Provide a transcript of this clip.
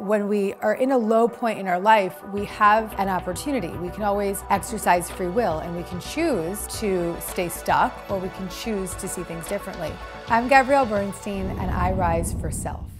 when we are in a low point in our life, we have an opportunity. We can always exercise free will and we can choose to stay stuck or we can choose to see things differently. I'm Gabrielle Bernstein and I rise for self.